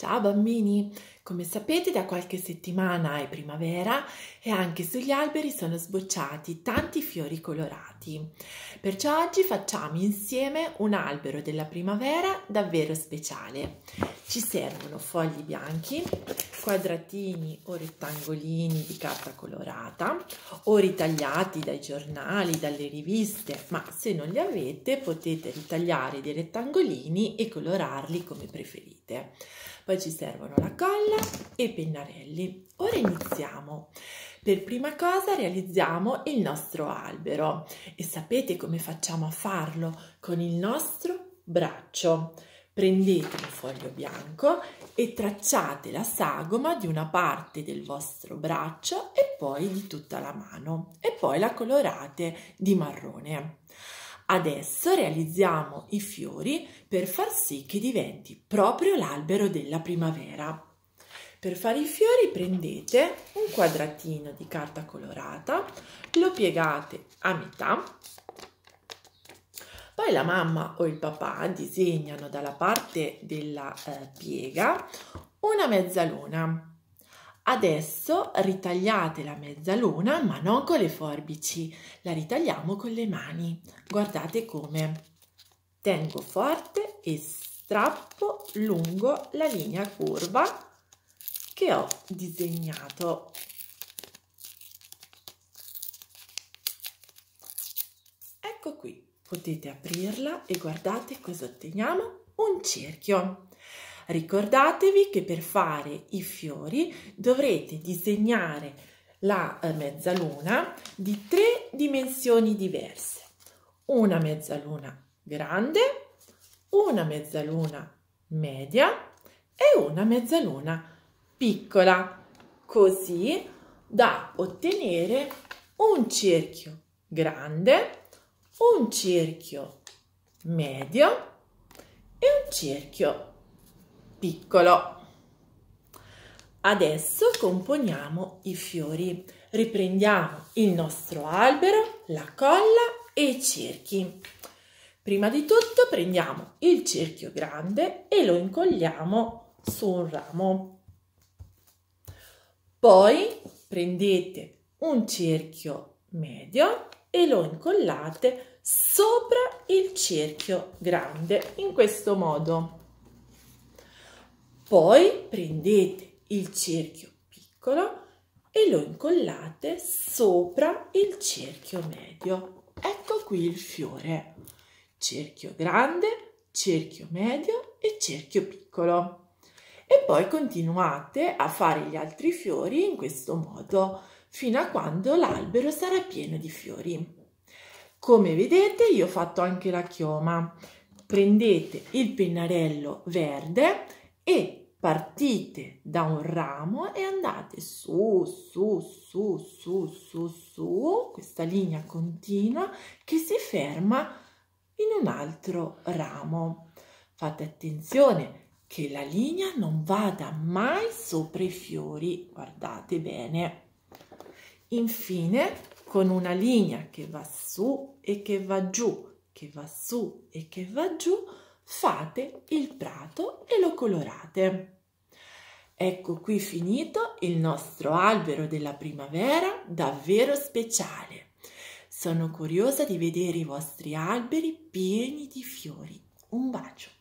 Ciao bambini! Come sapete da qualche settimana è primavera e anche sugli alberi sono sbocciati tanti fiori colorati. Perciò oggi facciamo insieme un albero della primavera davvero speciale. Ci servono fogli bianchi, quadratini o rettangolini di carta colorata o ritagliati dai giornali, dalle riviste, ma se non li avete potete ritagliare dei rettangolini e colorarli come preferite. Poi ci servono la colla e i pennarelli. Ora iniziamo. Per prima cosa realizziamo il nostro albero e sapete come facciamo a farlo? Con il nostro braccio. Prendete un foglio bianco e tracciate la sagoma di una parte del vostro braccio e poi di tutta la mano e poi la colorate di marrone. Adesso realizziamo i fiori per far sì che diventi proprio l'albero della primavera. Per fare i fiori prendete un quadratino di carta colorata, lo piegate a metà, poi la mamma o il papà disegnano dalla parte della eh, piega una mezzaluna Adesso ritagliate la mezzaluna, ma non con le forbici, la ritagliamo con le mani. Guardate come. Tengo forte e strappo lungo la linea curva che ho disegnato. Ecco qui, potete aprirla e guardate cosa otteniamo, un cerchio. Ricordatevi che per fare i fiori dovrete disegnare la eh, mezzaluna di tre dimensioni diverse. Una mezzaluna grande, una mezzaluna media e una mezzaluna piccola, così da ottenere un cerchio grande, un cerchio medio e un cerchio piccolo. Adesso componiamo i fiori. Riprendiamo il nostro albero, la colla e i cerchi. Prima di tutto prendiamo il cerchio grande e lo incolliamo su un ramo. Poi prendete un cerchio medio e lo incollate sopra il cerchio grande in questo modo. Poi prendete il cerchio piccolo e lo incollate sopra il cerchio medio. Ecco qui il fiore. Cerchio grande, cerchio medio e cerchio piccolo. E poi continuate a fare gli altri fiori in questo modo fino a quando l'albero sarà pieno di fiori. Come vedete io ho fatto anche la chioma. Prendete il pennarello verde e partite da un ramo e andate su, su, su, su, su, su, questa linea continua che si ferma in un altro ramo. Fate attenzione che la linea non vada mai sopra i fiori, guardate bene. Infine, con una linea che va su e che va giù, che va su e che va giù, fate il prato e lo colorate. Ecco qui finito il nostro albero della primavera davvero speciale. Sono curiosa di vedere i vostri alberi pieni di fiori. Un bacio.